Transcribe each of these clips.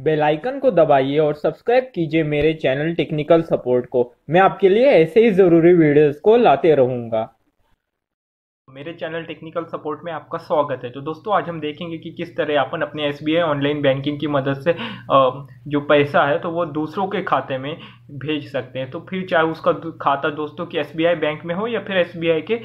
Bell icon को दबाइए और सब्सक्राइब कीजिए मेरे चैनल टेक्निकल सपोर्ट को। मैं आपके लिए ऐसे ही ज़रूरी वीडियोस को लाते रहूँगा। मेरे चैनल टेक्निकल सपोर्ट में आपका स्वागत है। तो दोस्तों, आज हम देखेंगे कि किस तरह अपन अपने एसबीआई ऑनलाइन बैंकिंग की मदद से जो पैसा है तो वो दूसरों के खाते में भेज सकते हैं। तो फिर चाहे उसका खाता दोस्तों की एस बैंक में हो या फिर एसबीआई के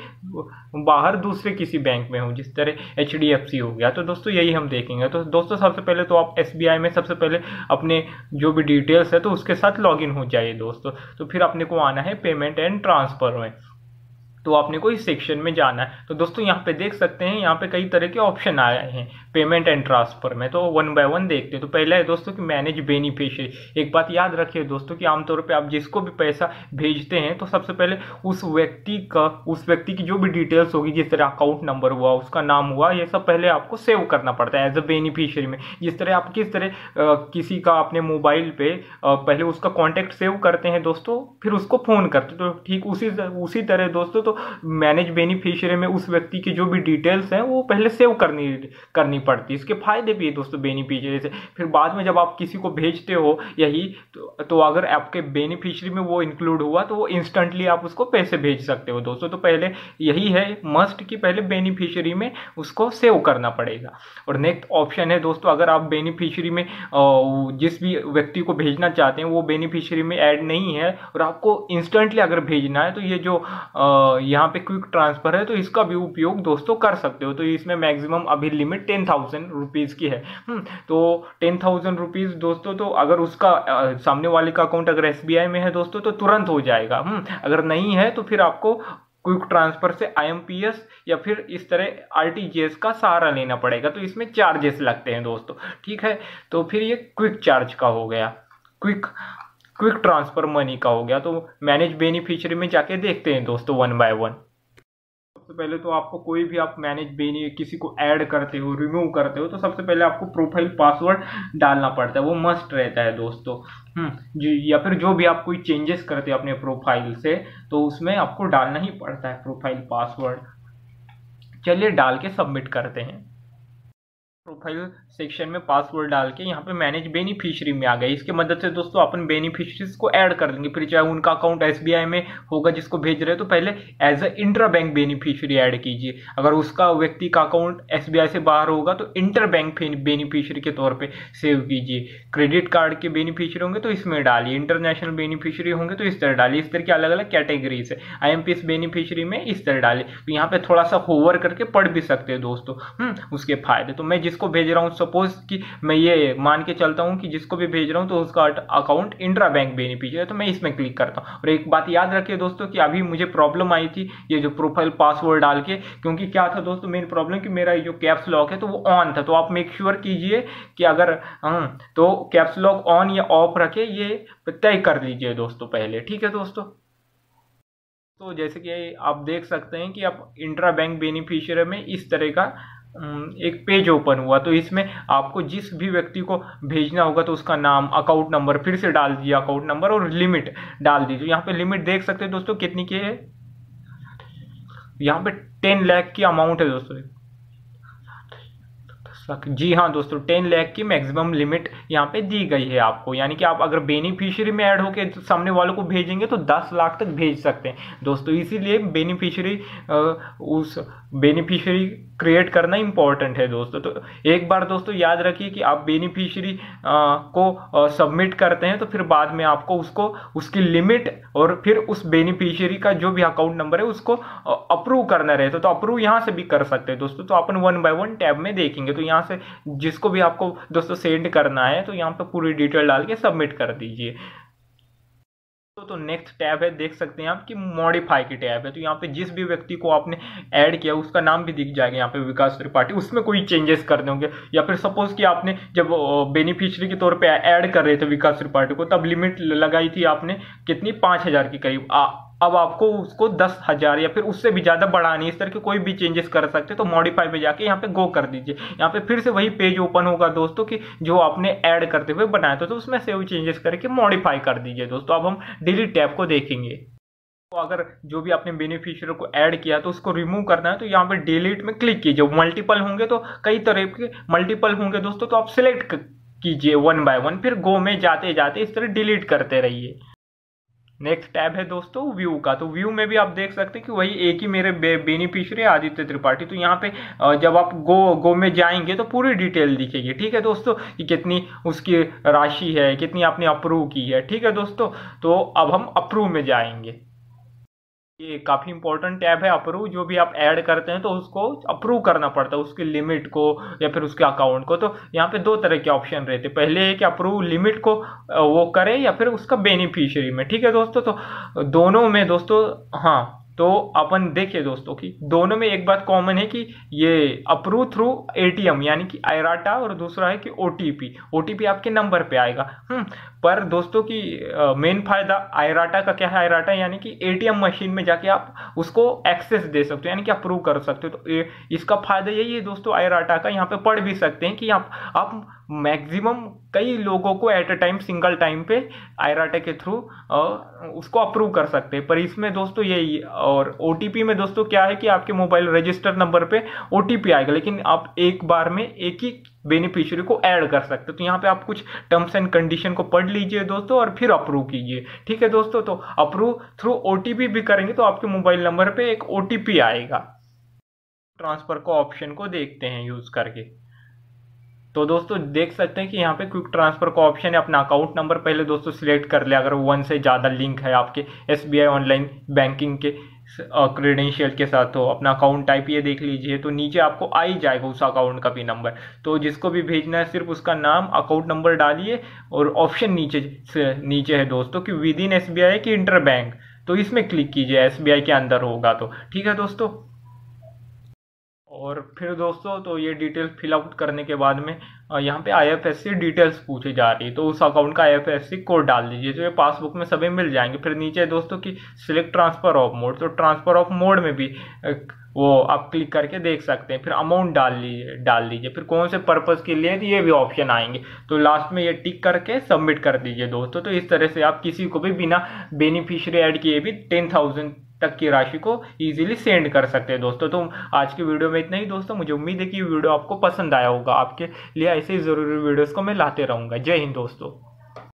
बाहर दूसरे किसी बैंक में हो, जिस तरह एचडीएफसी हो गया। तो दोस्तों, यही हम देखेंगे। तो दोस्तों, सबसे पहले तो आप एसबीआई में सबसे पहले अपने जो भी डिटेल्स है तो उसके साथ लॉगिन हो जाइए दोस्तों। तो फिर अपने को आना है पेमेंट एंड ट्रांसफ़र में। तो आपने को इस सेक्शन में जाना है। तो दोस्तों, यहाँ पे देख सकते हैं, यहाँ पे कई तरह के ऑप्शन आए हैं। पेमेंट एंड ट्रांसफ़र में। तो वन बाय वन देखते हैं। तो पहला है दोस्तों कि मैनेज बेनिफिशियरी एक बात याद रखिए दोस्तों कि आमतौर पे आप जिसको भी पैसा भेजते हैं तो सबसे पहले उस व्यक्ति का, उस व्यक्ति की जो भी डिटेल्स होगी, जिस तरह अकाउंट नंबर हुआ, उसका नाम हुआ, ये सब पहले आपको सेव करना पड़ता है एज अ बेनिफिशियरी में। जिस तरह आप किस तरह किसी का अपने मोबाइल पे पहले उसका कॉन्टैक्ट सेव करते हैं दोस्तों, फिर उसको फ़ोन करते तो ठीक उसी उसी तरह दोस्तों तो मैनेज बेनिफिशियरी में उस व्यक्ति की जो भी डिटेल्स हैं, वो पहले सेव करनी करनी पड़ती है। इसके फ़ायदे भी है दोस्तों बेनिफिशियरी से। फिर बाद में जब आप किसी को भेजते हो यही तो, तो अगर आपके बेनिफिशियरी में वो इंक्लूड हुआ तो वो इंस्टेंटली आप उसको पैसे भेज सकते हो दोस्तों। तो पहले यही है मस्ट कि पहले बेनिफिशियरी में उसको सेव करना पड़ेगा। और नेक्स्ट ऑप्शन है दोस्तों अगर आप बेनिफिशियरी में जिस भी व्यक्ति को भेजना चाहते हैं वो बेनिफिशियरी में ऐड नहीं है और आपको इंस्टेंटली अगर भेजना है तो ये जो यहाँ पे क्विक ट्रांसफ़र है तो इसका भी उपयोग दोस्तों कर सकते हो। तो इसमें मैक्सिमम अभी लिमिट टेन थाउज़ेंड रुपीज़ की है। हम्म, तो टेन थाउज़ेंड रुपीज़ दोस्तों तो अगर उसका आ, सामने वाले का अकाउंट अगर एसबीआई में है दोस्तों तो तुरंत हो जाएगा। हम्म, अगर नहीं है तो फिर आपको क्विक ट्रांसफ़र से आईएमपीएस या फिर इस तरह आर का सहारा लेना पड़ेगा। तो इसमें चार्जेस लगते हैं दोस्तों ठीक है? तो फिर ये क्विक चार्ज का हो गया। क्विक क्विक ट्रांसफ़र मनी का हो गया। तो मैनेज बेनिफिशियरी में जाके देखते हैं दोस्तों वन बाय वन सबसे पहले तो आपको कोई भी आप मैनेज बेनी किसी को ऐड करते हो रिमूव करते हो तो सबसे पहले आपको प्रोफ़ाइल पासवर्ड डालना पड़ता है, वो मस्ट रहता है दोस्तों। हम्म या फिर जो भी आप कोई चेंजेस करते हो अपने प्रोफ़ाइल से तो उसमें आपको डालना ही पड़ता है प्रोफ़ाइल पासवर्ड चलिए, डाल के सबमिट करते हैं। प्रोफ़ाइल सेक्शन में पासवर्ड डाल के यहाँ पे मैनेज बेनिफिशियरी में आ गए। इसके मदद से दोस्तों अपन बेनिफिशरीज को ऐड कर देंगे। फिर चाहे उनका अकाउंट एसबीआई में होगा जिसको भेज रहे हो तो पहले as a inter bank beneficiary add कीजिए। अगर उसका व्यक्ति का अकाउंट एसबीआई से बाहर होगा तो इंटर बैंक बेनिफिशियरी के तौर पर सेव कीजिए। क्रेडिट कार्ड के बेनिफिशियरी होंगे तो इसमें डालिए। इंटरनेशनल बेनिफिशियरी होंगे तो इस तरह डालिए। इस तरह की अलग अलग कैटेगरीज है आई बेनिफिशियरी में इस तरह डालिए। तो यहाँ पे थोड़ा सा होवर करके पढ़ भी सकते हैं दोस्तों। हम्म, उसके फ़ायदे। तो मैं जिसको भेज रहा हूँ सपोज़ कि मैं ये मान के चलता हूँ कि जिसको भी भेज रहा हूँ तो उसका अकाउंट इंट्रा बैंक बेनिफिशियर है तो मैं इसमें क्लिक करता हूँ। और एक बात याद रखिए दोस्तों कि अभी मुझे प्रॉब्लम आई थी ये जो प्रोफ़ाइल पासवर्ड डाल के क्योंकि क्या था दोस्तों मेन प्रॉब्लम कि मेरा जो कैप्स लॉक है तो वो ऑन था। तो आप मेक श्योर कीजिए कि अगर हम्म, तो कैप्स लॉक ऑन या ऑफ़ रखे ये तय कर लीजिए दोस्तों पहले। ठीक है दोस्तों? तो जैसे कि आप देख सकते हैं कि आप इंट्रा बैंक बेनिफिशियर में इस तरह का एक पेज ओपन हुआ। तो इसमें आपको जिस भी व्यक्ति को भेजना होगा तो उसका नाम, अकाउंट नंबर, फिर से डाल दीजिए अकाउंट नंबर और लिमिट डाल दीजिए। यहाँ पे लिमिट देख सकते हैं दोस्तों, कितनी की है? यहाँ पे टेन लाख की अमाउंट है दोस्तों। जी हाँ दोस्तों, टेन लाख की मैक्सिमम लिमिट यहाँ पे दी गई है आपको। यानी कि आप अगर बेनिफिशियरी में ऐड होके सामने वालों को भेजेंगे तो दस लाख तक भेज सकते हैं। दोस्तों, इसीलिए बेनिफिशियरी उस बेनिफिशियरी क्रिएट करना इंपॉर्टेंट है दोस्तों। तो एक बार दोस्तों याद रखिए कि आप बेनिफिशियरी को सबमिट करते हैं तो फिर बाद में आपको उसको, उसकी लिमिट और फिर उस बेनिफिशियरी का जो भी अकाउंट नंबर है, उसको अप्रूव करना रहता है तो अप्रूव यहाँ से भी कर सकते हैं दोस्तों। तो अपन वन बाय वन टैब में देखेंगे। तो यहाँ से जिसको भी आपको दोस्तों सेंड करना है तो यहाँ पर पूरी डिटेल डाल के सबमिट कर दीजिए। तो नेक्स्ट टैब है, देख सकते हैं आप कि मॉडिफाई की टैब है। तो यहाँ पे जिस भी व्यक्ति को आपने ऐड किया, उसका नाम भी दिख जाएगा यहाँ पे विकास त्रिपाठी। उसमें कोई चेंजेस करने होंगे। या फिर सपोज़ कि आपने जब बेनिफिशियरी के तौर पर ऐड कर रहे थे विकास त्रिपाठी को, तब लिमिट लगाई थी आपने कितनी? पाँच हज़ार के करीब। अब आपको उसको दस हज़ार या फिर उससे भी ज़्यादा बढ़ानी इस तरह के कोई भी चेंजेस कर सकते हैं तो मॉडिफाई पे जाके यहाँ पे गो कर दीजिए। यहाँ पे फिर से वही पेज ओपन होगा दोस्तों कि जो आपने ऐड करते हुए बनाया था तो उसमें से वही चेंजेस करके मॉडिफाई कर दीजिए दोस्तों। अब हम डिलीट टैब को देखेंगे। तो अगर जो भी आपने बेनिफिशियर को ऐड किया तो उसको रिमूव करना है तो यहाँ पे डिलीट में क्लिक कीजिए। मल्टीपल होंगे तो कई तरह के मल्टीपल होंगे दोस्तों तो आप सिलेक्ट कीजिए वन बाय वन फिर गो में जाते जाते इस तरह डिलीट करते रहिए। नेक्स्ट टैब है दोस्तों व्यू का। तो व्यू में भी आप देख सकते हैं कि वही एक ही मेरे बे, बेनिफिशियरी आदित्य त्रिपाठी। तो यहाँ पे जब आप गो गो में जाएँगे तो पूरी डिटेल दिखेगी। ठीक है दोस्तों? कि कितनी उसकी राशि है कितनी आपने अप्रूव की है। ठीक है दोस्तों? तो अब हम अप्रूव में जाएँगे। ये काफ़ी इंपॉर्टेंट टैब है अप्रूव, जो भी आप ऐड करते हैं तो उसको अप्रूव करना पड़ता है, उसकी लिमिट को या फिर उसके अकाउंट को। तो यहाँ पे दो तरह के ऑप्शन रहते हैं। पहले है कि अप्रूव लिमिट को वो करें या फिर उसका बेनिफिशियरी में। ठीक है दोस्तों? तो दोनों में दोस्तों हाँ तो अपन देखिए दोस्तों की दोनों में एक बात कॉमन है कि ये अप्रूव थ्रू एटीएम यानी कि आयराटा और दूसरा है कि ओटीपी ओटीपी आपके नंबर पे आएगा। हम्म पर दोस्तों की मेन फ़ायदा आयराटा का क्या है? आयराटा यानी कि एटीएम मशीन में जाके आप उसको एक्सेस दे सकते हो यानी कि अप्रूव कर सकते हो। तो ए, इसका फ़ायदा यही है दोस्तों आयराटा का यहाँ पे पढ़ भी सकते हैं कि आप आप मैक्सिमम कई लोगों को at a time single time पे आयराटे के थ्रू उसको अप्रूव कर सकते हैं। पर इसमें दोस्तों यही और ओटीपी में दोस्तों क्या है कि आपके मोबाइल रजिस्टर नंबर पे ओटीपी आएगा, लेकिन आप एक बार में एक ही बेनिफिशियरी को ऐड कर सकते हो। तो यहाँ पे आप कुछ टर्म्स एंड कंडीशन को पढ़ लीजिए दोस्तों और फिर अप्रूव कीजिए। ठीक है दोस्तों? तो अप्रूव थ्रू ओटीपी भी करेंगे तो आपके मोबाइल नंबर पे एक ओटीपी आएगा। ट्रांसफ़र को ऑप्शन को देखते हैं यूज़ करके। तो दोस्तों देख सकते हैं कि यहाँ पे क्विक ट्रांसफ़र का ऑप्शन है, अपना अकाउंट नंबर पहले दोस्तों सिलेक्ट कर ले। अगर वन से ज़्यादा लिंक है आपके एसबीआई ऑनलाइन बैंकिंग के क्रेडेंशियल के साथ हो, अपना अकाउंट टाइप ये देख लीजिए तो नीचे आपको आ ही जाएगा उस अकाउंट का भी नंबर तो जिसको भी भेजना है, सिर्फ़ उसका नाम अकाउंट नंबर डालिए और ऑप्शन नीचे से, नीचे है दोस्तों कि विद इन एस कि इंटर बैंक तो इसमें क्लिक कीजिए एसबीआई के अंदर होगा तो। ठीक है दोस्तों? और फिर दोस्तों तो ये डिटेल्स फिल आउट करने के बाद में यहाँ पे आईएफएससी डिटेल्स पूछी जा रही है। तो उस अकाउंट का आईएफएससी कोड डाल दीजिए तो ये पासबुक में सभी मिल जाएँगे। फिर नीचे दोस्तों की सिलेक्ट ट्रांसफ़र ऑफ़ मोड तो ट्रांसफ़र ऑफ़ मोड में भी वो आप क्लिक करके देख सकते हैं। फिर अमाउंट डाल लीजिए, डाल दीजिए। फिर कौन से पर्पज़ के लिए ये भी ऑप्शन आएँगे। तो लास्ट में ये टिक करके सबमिट कर दीजिए दोस्तों। तो इस तरह से आप किसी को भी बिना बेनिफिशियरी ऐड किए भी टेन थाउज़ेंड तक की राशि को इजीली सेंड कर सकते हैं। दोस्तों तो आज की वीडियो में इतना ही। दोस्तों, मुझे उम्मीद है कि वीडियो आपको पसंद आया होगा। आपके लिए ऐसे ही ज़रूरी वीडियोस को मैं लाते रहूँगा। जय हिंद, दोस्तों।